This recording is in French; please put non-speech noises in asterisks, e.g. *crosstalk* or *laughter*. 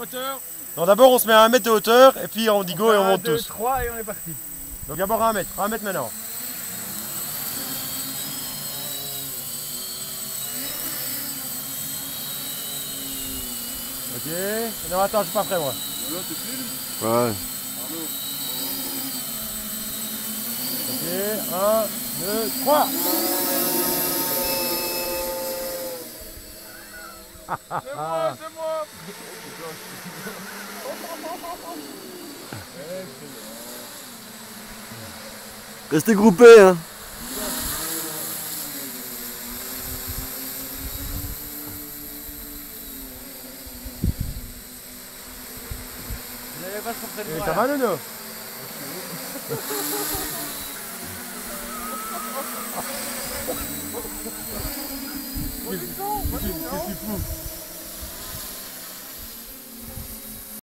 Hauteur. Donc d'abord on se met à 1 mètre de hauteur et puis on dit go et on monte deux, tous. trois et on est parti. Donc d'abord 1 mètre, 1 mètre maintenant. Ok, non attends, je suis pas prêt moi. Ouais. Ok, 1, 2, 3 C'est moi, c'est moi *laughs* Restez groupés, hein. Et ça là. va Nono? *laughs*